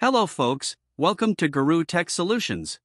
Hello, folks. Welcome to Gurru Tech Solutions.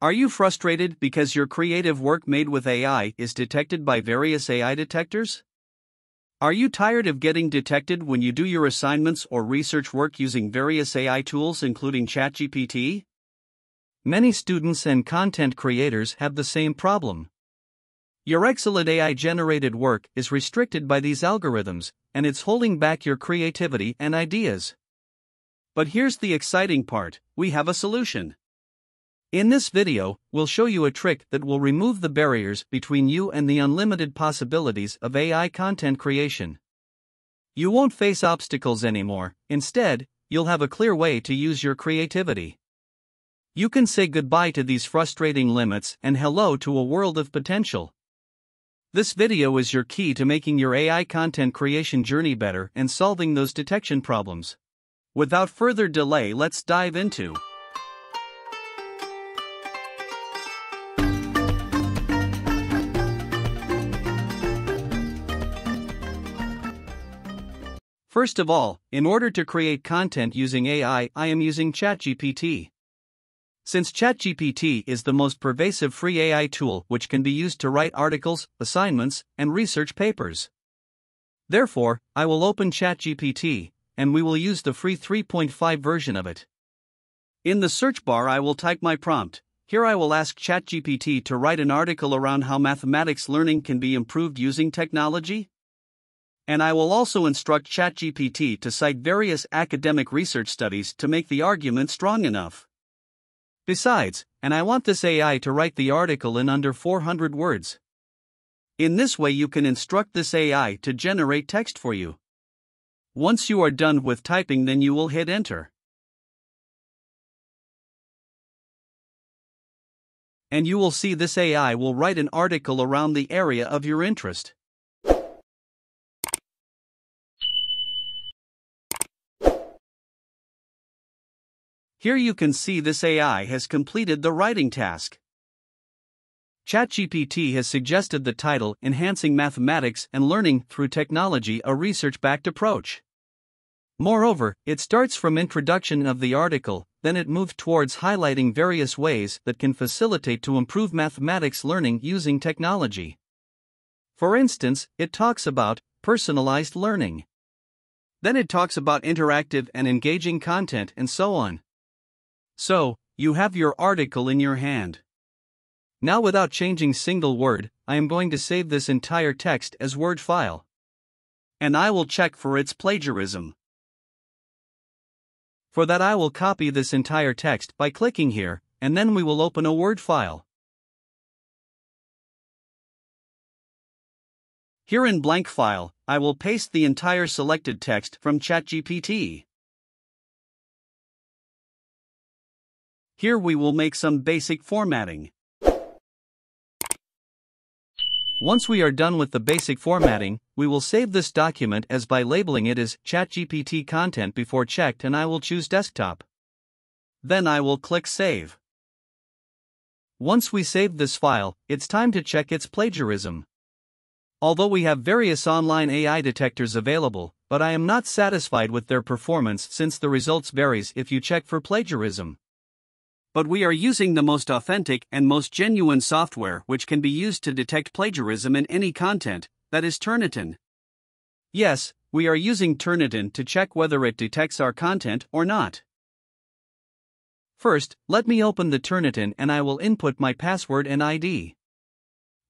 Are you frustrated because your creative work made with AI is detected by various AI detectors? Are you tired of getting detected when you do your assignments or research work using various AI tools, including ChatGPT? Many students and content creators have the same problem. Your excellent AI generated work is restricted by these algorithms, and it's holding back your creativity and ideas. But here's the exciting part we have a solution. In this video, we'll show you a trick that will remove the barriers between you and the unlimited possibilities of AI content creation. You won't face obstacles anymore, instead, you'll have a clear way to use your creativity. You can say goodbye to these frustrating limits and hello to a world of potential. This video is your key to making your AI content creation journey better and solving those detection problems. Without further delay, let's dive into First of all, in order to create content using AI, I am using ChatGPT. Since ChatGPT is the most pervasive free AI tool which can be used to write articles, assignments, and research papers. Therefore, I will open ChatGPT, and we will use the free 3.5 version of it. In the search bar, I will type my prompt. Here, I will ask ChatGPT to write an article around how mathematics learning can be improved using technology. And I will also instruct ChatGPT to cite various academic research studies to make the argument strong enough. Besides, and I want this AI to write the article in under 400 words. In this way, you can instruct this AI to generate text for you. Once you are done with typing, then you will hit enter. And you will see this AI will write an article around the area of your interest. Here you can see this AI has completed the writing task. ChatGPT has suggested the title Enhancing Mathematics and Learning Through Technology a Research Backed Approach. Moreover, it starts from introduction of the article, then it moved towards highlighting various ways that can facilitate to improve mathematics learning using technology. For instance, it talks about personalized learning. Then it talks about interactive and engaging content and so on. So, you have your article in your hand. Now without changing single word, I am going to save this entire text as Word file. And I will check for its plagiarism. For that I will copy this entire text by clicking here, and then we will open a Word file. Here in blank file, I will paste the entire selected text from ChatGPT. Here we will make some basic formatting. Once we are done with the basic formatting, we will save this document as by labeling it as ChatGPT content before checked and I will choose desktop. Then I will click save. Once we save this file, it's time to check its plagiarism. Although we have various online AI detectors available, but I am not satisfied with their performance since the results varies if you check for plagiarism but we are using the most authentic and most genuine software which can be used to detect plagiarism in any content, that is Turnitin. Yes, we are using Turnitin to check whether it detects our content or not. First, let me open the Turnitin and I will input my password and ID.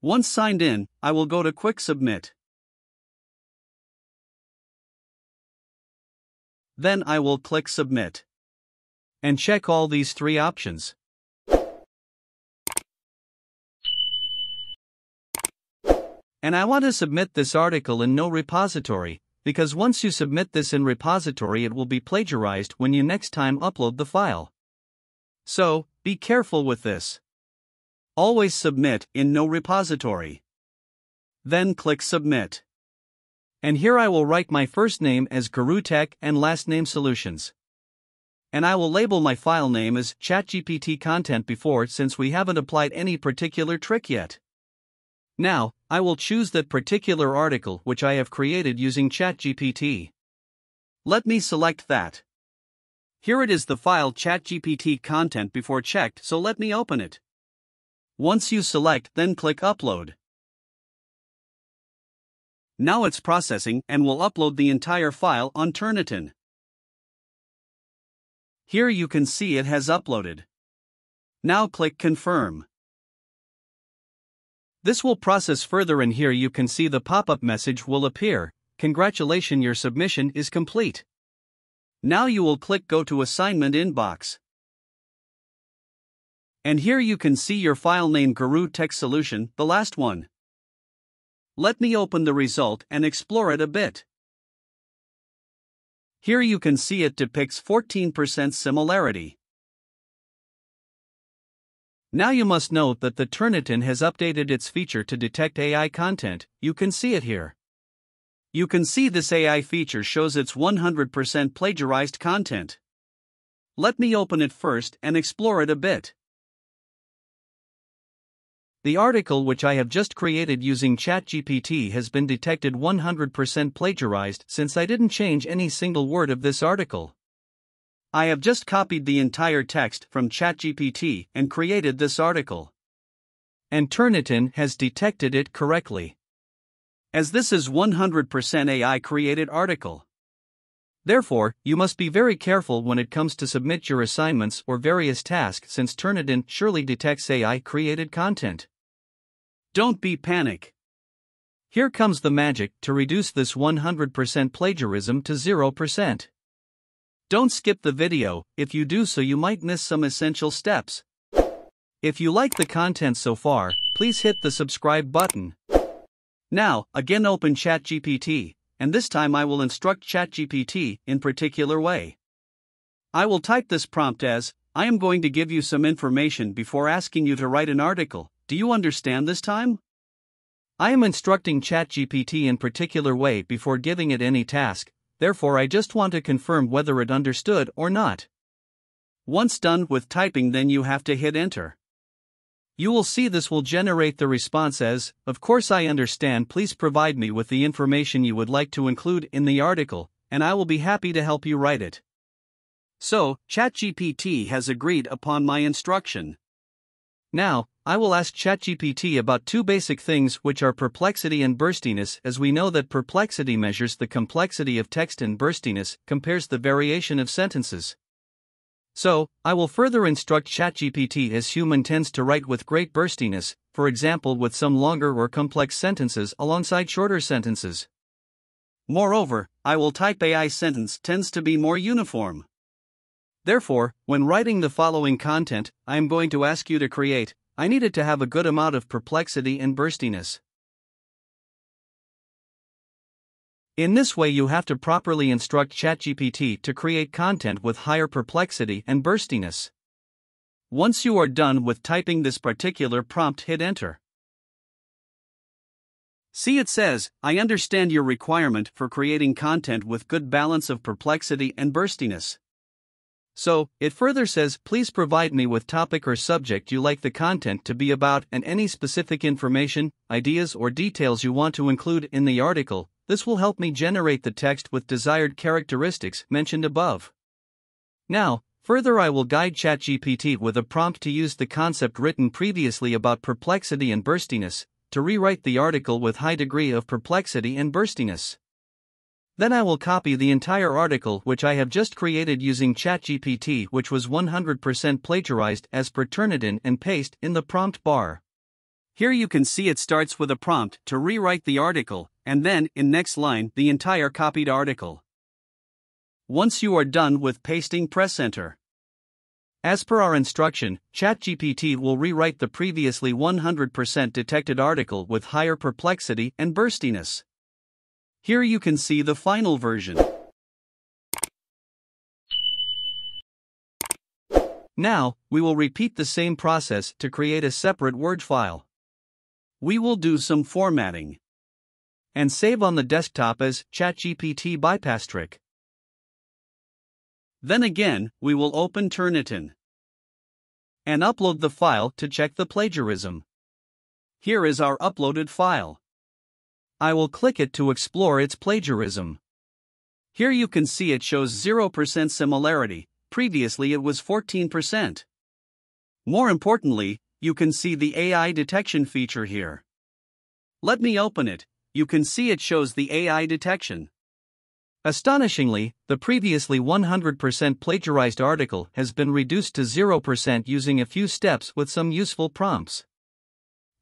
Once signed in, I will go to Quick Submit. Then I will click Submit and check all these three options. And I want to submit this article in no repository, because once you submit this in repository, it will be plagiarized when you next time upload the file. So, be careful with this. Always submit in no repository. Then click Submit. And here I will write my first name as Gurru Tech and last name Solutions and I will label my file name as ChatGPT content before since we haven't applied any particular trick yet. Now, I will choose that particular article which I have created using ChatGPT. Let me select that. Here it is the file ChatGPT content before checked, so let me open it. Once you select, then click Upload. Now it's processing and will upload the entire file on Turnitin. Here you can see it has uploaded. Now click Confirm. This will process further and here you can see the pop-up message will appear. Congratulations your submission is complete. Now you will click Go to Assignment Inbox. And here you can see your file name Gurru Tech Solution, the last one. Let me open the result and explore it a bit. Here you can see it depicts 14% similarity. Now you must note that the Turnitin has updated its feature to detect AI content, you can see it here. You can see this AI feature shows it's 100% plagiarized content. Let me open it first and explore it a bit. The article which I have just created using ChatGPT has been detected 100% plagiarized since I didn't change any single word of this article. I have just copied the entire text from ChatGPT and created this article. And Turnitin has detected it correctly. As this is 100% AI created article. Therefore, you must be very careful when it comes to submit your assignments or various tasks since Turnitin surely detects AI created content. Don't be panic. Here comes the magic to reduce this 100% plagiarism to 0%. Don't skip the video, if you do so you might miss some essential steps. If you like the content so far, please hit the subscribe button. Now, again open ChatGPT, and this time I will instruct ChatGPT in particular way. I will type this prompt as, I am going to give you some information before asking you to write an article. Do you understand this time? I am instructing ChatGPT in particular way before giving it any task, therefore I just want to confirm whether it understood or not. Once done with typing then you have to hit enter. You will see this will generate the response as, of course I understand please provide me with the information you would like to include in the article, and I will be happy to help you write it. So, ChatGPT has agreed upon my instruction. Now, I will ask ChatGPT about two basic things which are perplexity and burstiness as we know that perplexity measures the complexity of text and burstiness compares the variation of sentences. So, I will further instruct ChatGPT as human tends to write with great burstiness, for example with some longer or complex sentences alongside shorter sentences. Moreover, I will type AI sentence tends to be more uniform. Therefore, when writing the following content, I am going to ask you to create I needed to have a good amount of perplexity and burstiness. In this way, you have to properly instruct ChatGPT to create content with higher perplexity and burstiness. Once you are done with typing this particular prompt, hit enter. See, it says, I understand your requirement for creating content with good balance of perplexity and burstiness. So, it further says please provide me with topic or subject you like the content to be about and any specific information, ideas, or details you want to include in the article. This will help me generate the text with desired characteristics mentioned above. Now, further, I will guide ChatGPT with a prompt to use the concept written previously about perplexity and burstiness to rewrite the article with high degree of perplexity and burstiness. Then I will copy the entire article which I have just created using ChatGPT which was 100% plagiarized as per Turnitin and paste in the prompt bar. Here you can see it starts with a prompt to rewrite the article, and then, in next line, the entire copied article. Once you are done with pasting press enter. As per our instruction, ChatGPT will rewrite the previously 100% detected article with higher perplexity and burstiness. Here you can see the final version. Now, we will repeat the same process to create a separate Word file. We will do some formatting and save on the desktop as ChatGPT bypass trick. Then again, we will open Turnitin and upload the file to check the plagiarism. Here is our uploaded file. I will click it to explore its plagiarism. Here you can see it shows 0% similarity, previously it was 14%. More importantly, you can see the AI detection feature here. Let me open it, you can see it shows the AI detection. Astonishingly, the previously 100% plagiarized article has been reduced to 0% using a few steps with some useful prompts.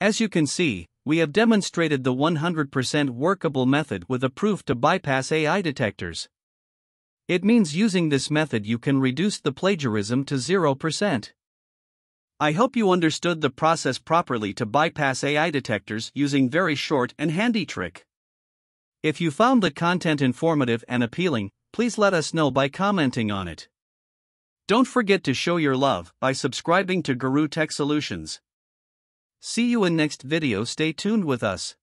As you can see, we have demonstrated the 100% workable method with a proof to bypass AI detectors. It means using this method you can reduce the plagiarism to 0%. I hope you understood the process properly to bypass AI detectors using very short and handy trick. If you found the content informative and appealing, please let us know by commenting on it. Don't forget to show your love by subscribing to Gurru Tech Solutions. See you in next video stay tuned with us.